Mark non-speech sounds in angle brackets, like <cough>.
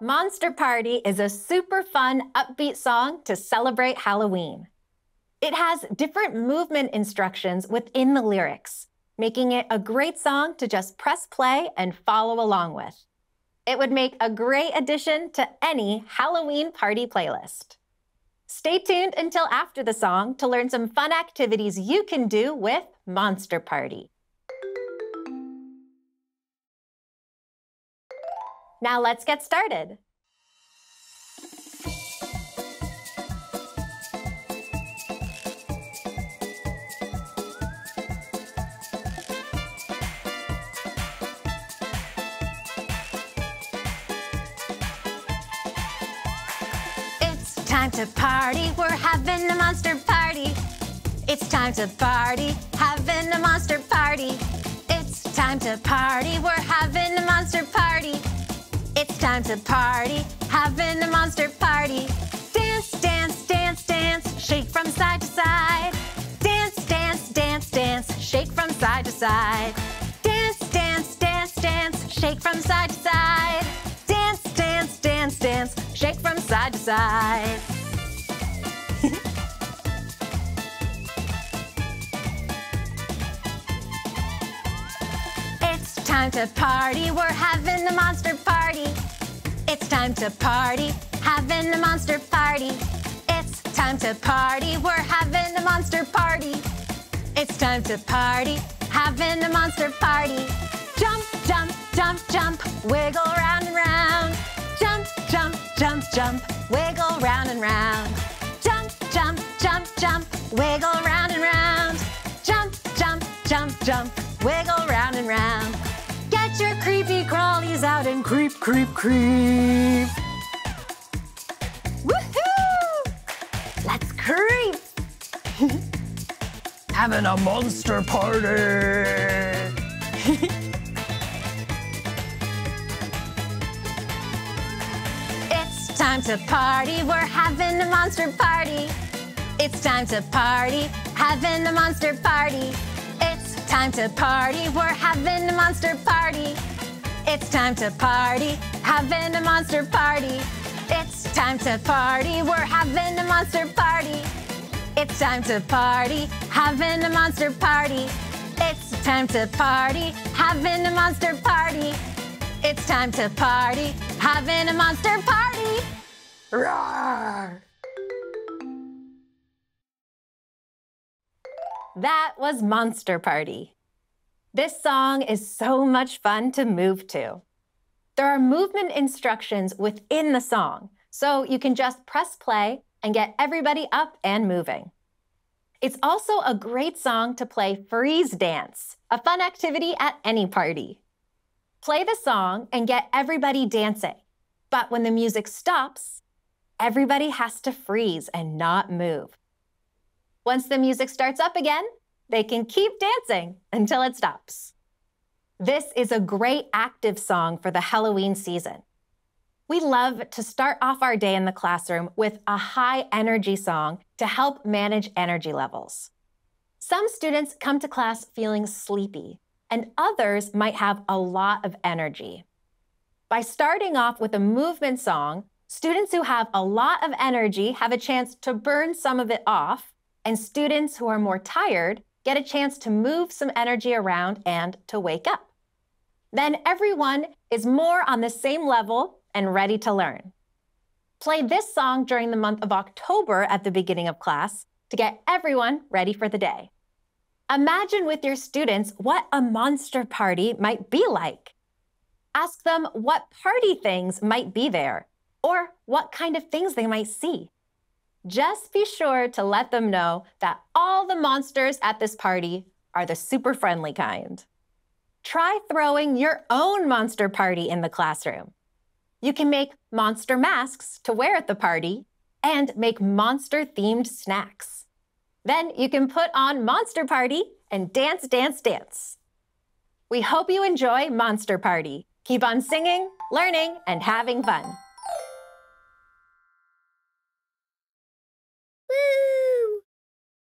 Monster Party is a super fun, upbeat song to celebrate Halloween. It has different movement instructions within the lyrics, making it a great song to just press play and follow along with. It would make a great addition to any Halloween party playlist. Stay tuned until after the song to learn some fun activities you can do with Monster Party. Now let's get started. It's time to party, we're having a monster party. It's time to party, having a monster party. It's time to party, we're having a monster party. It's time to party, having a monster party. Dance, dance, dance, dance, shake from side to side. Dance, dance, dance, dance, shake from side to side. Dance, dance, dance, dance, shake from side to side. Dance, dance, dance, dance, shake from side to side. <laughs> It's time to party, we're having a time to party, having a monster party. It's time to party, we're having a monster party. It's time to party, having a monster party. Jump, jump, jump, jump, wiggle round and round. Jump, jump, jump, jump, wiggle round and round. Jump, jump, jump, jump, wiggle round and round. Jump, jump, jump, jump, wiggle round. Get your creepy crawlies out and creep, creep, creep. Woohoo! Let's creep. <laughs> Having a monster party. <laughs> It's time to party, we're having a monster party. It's time to party, having a monster party. It's time to party, we're having a monster party. It's time to party, having a monster party. It's time to party, we're having a monster party. It's time to party, having a monster party. It's time to party, having a monster party. It's time to party, having a monster party. Roar. That was Monster Party. This song is so much fun to move to. There are movement instructions within the song, so you can just press play and get everybody up and moving. It's also a great song to play freeze dance, a fun activity at any party. Play the song and get everybody dancing, but when the music stops, everybody has to freeze and not move. Once the music starts up again, they can keep dancing until it stops. This is a great active song for the Halloween season. We love to start off our day in the classroom with a high energy song to help manage energy levels. Some students come to class feeling sleepy, and others might have a lot of energy. By starting off with a movement song, students who have a lot of energy have a chance to burn some of it off, and students who are more tired get a chance to move some energy around and to wake up. Then everyone is more on the same level and ready to learn. Play this song during the month of October at the beginning of class to get everyone ready for the day. Imagine with your students what a monster party might be like. Ask them what party things might be there or what kind of things they might see. Just be sure to let them know that all the monsters at this party are the super friendly kind. Try throwing your own monster party in the classroom. You can make monster masks to wear at the party and make monster themed snacks. Then you can put on Monster Party and dance, dance, dance. We hope you enjoy Monster Party. Keep on singing, learning, and having fun. Woo!